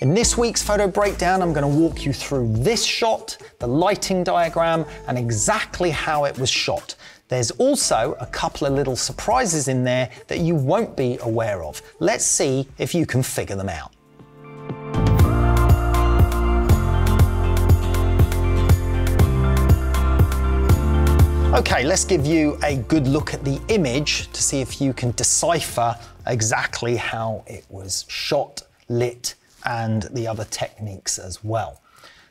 In this week's photo breakdown, I'm going to walk you through this shot, the lighting diagram, and exactly how it was shot. There's also a couple of little surprises in there that you won't be aware of. Let's see if you can figure them out. Okay, let's give you a good look at the image to see if you can decipher exactly how it was shot, lit, and the other techniques as well.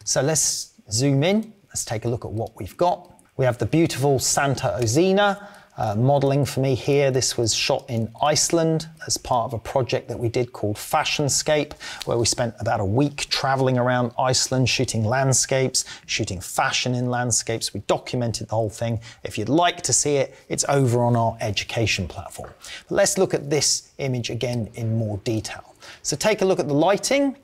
So let's zoom in. Let's take a look at what we've got. We have the beautiful Santa Ozina uh, modeling for me here. This was shot in Iceland as part of a project that we did called Fashionscape, where we spent about a week traveling around Iceland, shooting landscapes, shooting fashion in landscapes. We documented the whole thing. If you'd like to see it, it's over on our education platform. But let's look at this image again in more detail. So take a look at the lighting,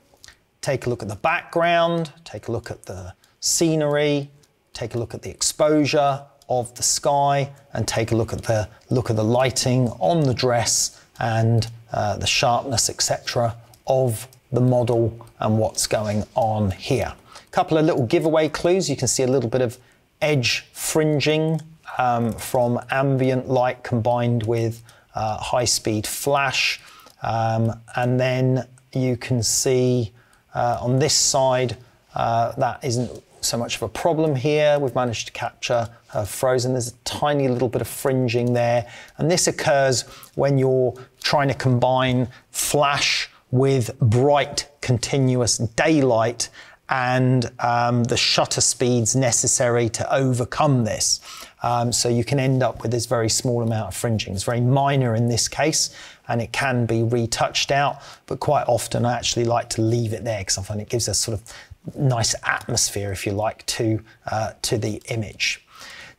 take a look at the background, take a look at the scenery, take a look at the exposure of the sky, and take a look at the look of the lighting on the dress and uh, the sharpness, etc., of the model and what's going on here. A couple of little giveaway clues. You can see a little bit of edge fringing um, from ambient light combined with uh, high-speed flash. Um, and then you can see uh, on this side, uh, that isn't so much of a problem here. We've managed to capture her frozen. There's a tiny little bit of fringing there. And this occurs when you're trying to combine flash with bright, continuous daylight and um, the shutter speeds necessary to overcome this. Um, so you can end up with this very small amount of fringing. It's very minor in this case, and it can be retouched out, but quite often I actually like to leave it there because I find it gives a sort of nice atmosphere, if you like, to, uh, to the image.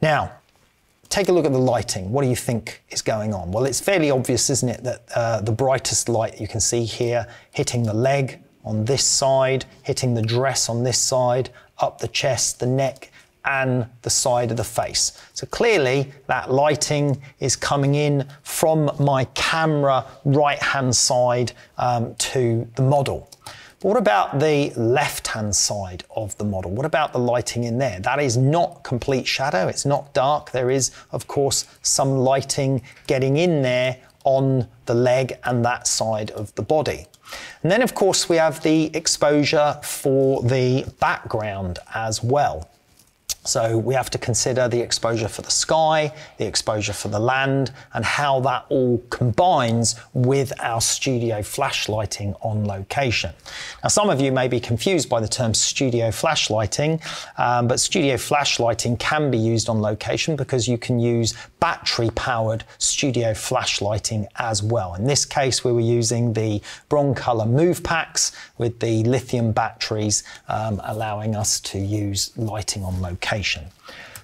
Now, take a look at the lighting. What do you think is going on? Well, it's fairly obvious, isn't it, that uh, the brightest light you can see here hitting the leg on this side, hitting the dress on this side, up the chest, the neck, and the side of the face. So clearly that lighting is coming in from my camera right hand side um, to the model. What about the left hand side of the model? What about the lighting in there? That is not complete shadow, it's not dark. There is of course some lighting getting in there on the leg and that side of the body. And then of course we have the exposure for the background as well. So we have to consider the exposure for the sky, the exposure for the land, and how that all combines with our studio flashlighting on location. Now, some of you may be confused by the term studio flashlighting, um, but studio flashlighting can be used on location because you can use battery powered studio flashlighting as well. In this case, we were using the Broncolor Move Packs with the lithium batteries, um, allowing us to use lighting on location location.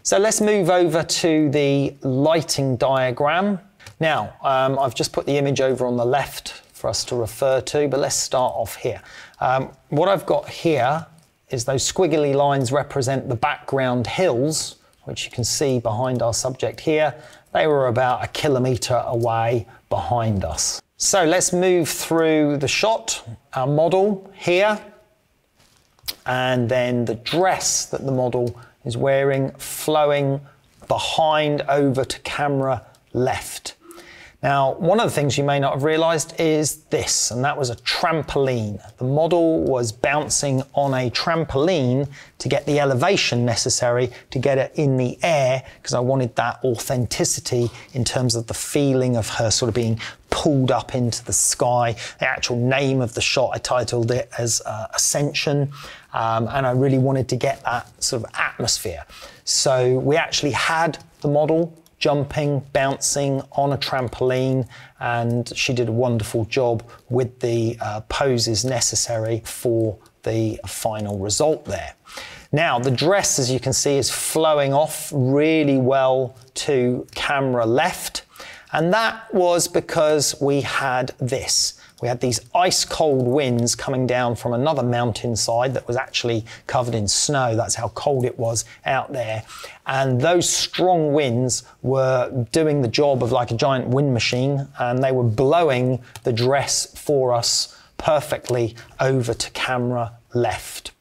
So let's move over to the lighting diagram. Now, um, I've just put the image over on the left for us to refer to, but let's start off here. Um, what I've got here is those squiggly lines represent the background hills, which you can see behind our subject here. They were about a kilometre away behind us. So let's move through the shot, our model here, and then the dress that the model is wearing flowing behind over to camera left. Now, one of the things you may not have realized is this, and that was a trampoline. The model was bouncing on a trampoline to get the elevation necessary to get it in the air, because I wanted that authenticity in terms of the feeling of her sort of being pulled up into the sky. The actual name of the shot, I titled it as uh, Ascension, um, and I really wanted to get that sort of atmosphere. So we actually had the model jumping, bouncing on a trampoline, and she did a wonderful job with the uh, poses necessary for the final result there. Now, the dress, as you can see, is flowing off really well to camera left, and that was because we had this. We had these ice cold winds coming down from another mountainside that was actually covered in snow. That's how cold it was out there. And those strong winds were doing the job of like a giant wind machine and they were blowing the dress for us perfectly over to camera left.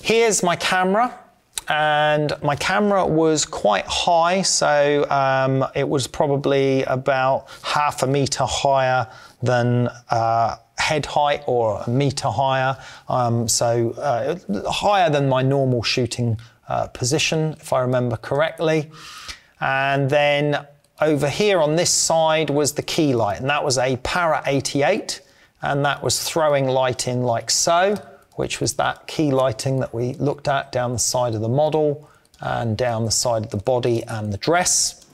Here's my camera and my camera was quite high, so um, it was probably about half a meter higher than uh, head height or a meter higher, um, so uh, higher than my normal shooting uh, position, if I remember correctly. And then over here on this side was the key light, and that was a Para 88, and that was throwing light in like so which was that key lighting that we looked at down the side of the model and down the side of the body and the dress.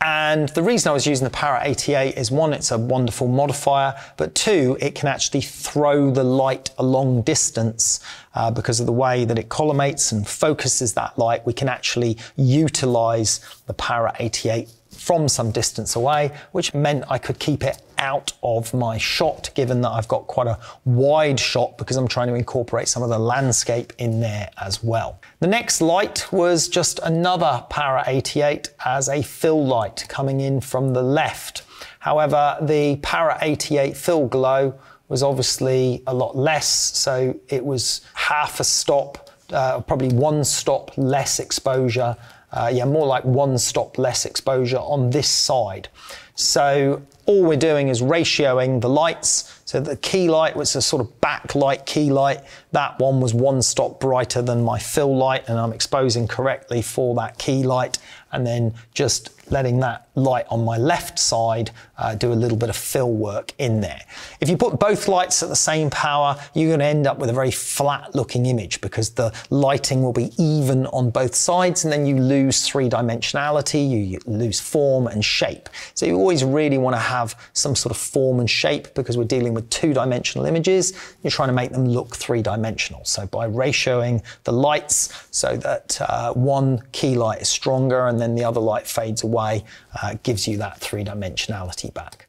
And the reason I was using the Para 88 is one, it's a wonderful modifier, but two, it can actually throw the light a long distance uh, because of the way that it collimates and focuses that light. We can actually utilize the Para 88 from some distance away, which meant I could keep it out of my shot, given that I've got quite a wide shot because I'm trying to incorporate some of the landscape in there as well. The next light was just another Para 88 as a fill light coming in from the left. However, the Para 88 fill glow was obviously a lot less, so it was half a stop, uh, probably one stop less exposure Uh, yeah, more like one stop less exposure on this side. So all we're doing is ratioing the lights. So the key light was a sort of backlight key light. That one was one stop brighter than my fill light and I'm exposing correctly for that key light and then just letting that light on my left side uh, do a little bit of fill work in there. If you put both lights at the same power, you're going to end up with a very flat looking image because the lighting will be even on both sides and then you lose three dimensionality, you lose form and shape. So you always really want to have some sort of form and shape because we're dealing with two dimensional images. You're trying to make them look three dimensional. So by ratioing the lights so that uh, one key light is stronger and then the other light fades away, uh, gives you that three dimensionality back.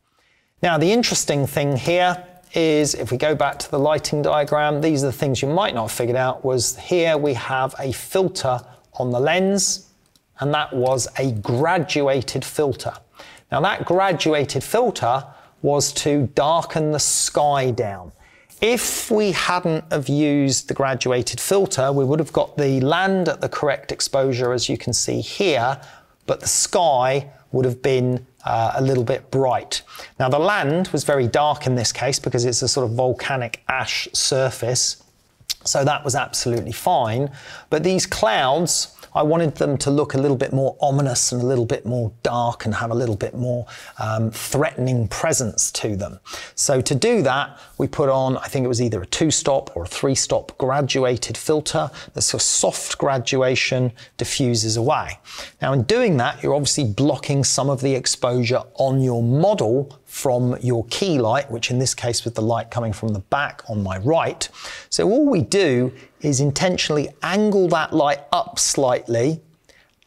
Now, the interesting thing here is if we go back to the lighting diagram, these are the things you might not have figured out was here we have a filter on the lens and that was a graduated filter. Now that graduated filter was to darken the sky down. If we hadn't have used the graduated filter, we would have got the land at the correct exposure as you can see here, but the sky would have been uh, a little bit bright. Now the land was very dark in this case because it's a sort of volcanic ash surface. So that was absolutely fine. But these clouds I wanted them to look a little bit more ominous and a little bit more dark and have a little bit more um, threatening presence to them. So to do that, we put on, I think it was either a two stop or a three stop graduated filter. This sort of soft graduation diffuses away. Now in doing that, you're obviously blocking some of the exposure on your model from your key light, which in this case was the light coming from the back on my right. So all we do is intentionally angle that light up slightly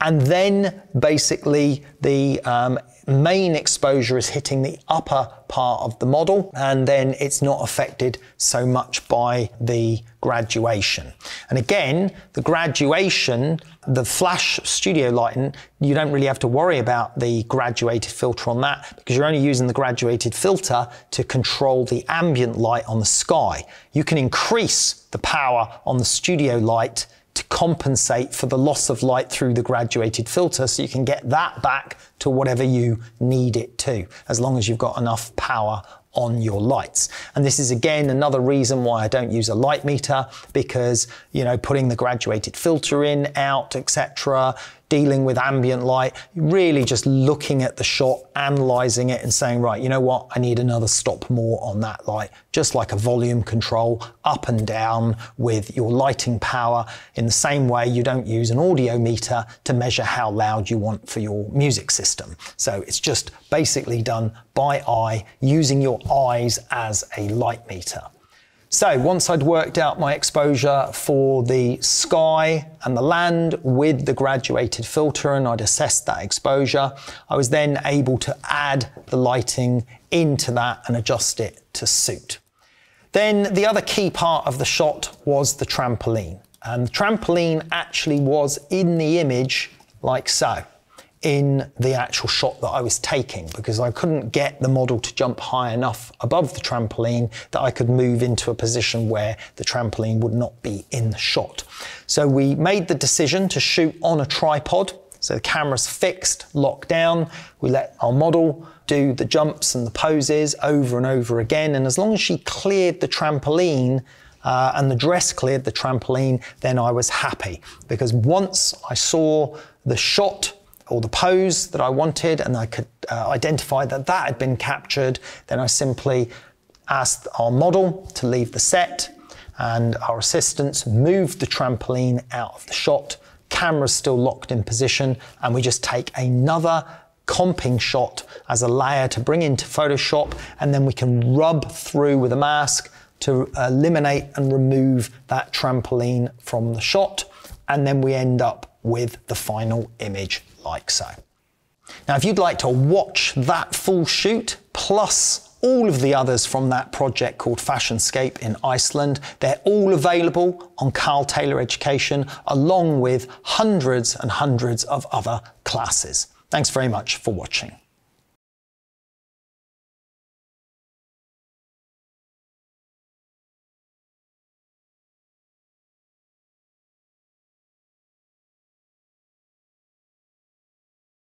and then basically the um, main exposure is hitting the upper part of the model and then it's not affected so much by the graduation. And again, the graduation, the flash studio lighting, you don't really have to worry about the graduated filter on that because you're only using the graduated filter to control the ambient light on the sky. You can increase the power on the studio light to compensate for the loss of light through the graduated filter so you can get that back to whatever you need it to, as long as you've got enough power on your lights. And this is again another reason why I don't use a light meter because, you know, putting the graduated filter in, out, etc., dealing with ambient light, really just looking at the shot, analyzing it and saying, right, you know what, I need another stop more on that light, just like a volume control up and down with your lighting power. In the same way, you don't use an audio meter to measure how loud you want for your music system. So it's just basically done by eye, using your eyes as a light meter. So once I'd worked out my exposure for the sky and the land with the graduated filter and I'd assessed that exposure, I was then able to add the lighting into that and adjust it to suit. Then the other key part of the shot was the trampoline. And the trampoline actually was in the image like so in the actual shot that I was taking because I couldn't get the model to jump high enough above the trampoline that I could move into a position where the trampoline would not be in the shot. So we made the decision to shoot on a tripod. So the camera's fixed, locked down. We let our model do the jumps and the poses over and over again. And as long as she cleared the trampoline, uh, and the dress cleared the trampoline, then I was happy because once I saw the shot or the pose that I wanted and I could uh, identify that that had been captured, then I simply asked our model to leave the set and our assistants moved the trampoline out of the shot. Camera's still locked in position and we just take another comping shot as a layer to bring into Photoshop and then we can rub through with a mask to eliminate and remove that trampoline from the shot and then we end up with the final image like so. Now, if you'd like to watch that full shoot plus all of the others from that project called Fashionscape in Iceland, they're all available on Karl Taylor Education along with hundreds and hundreds of other classes. Thanks very much for watching.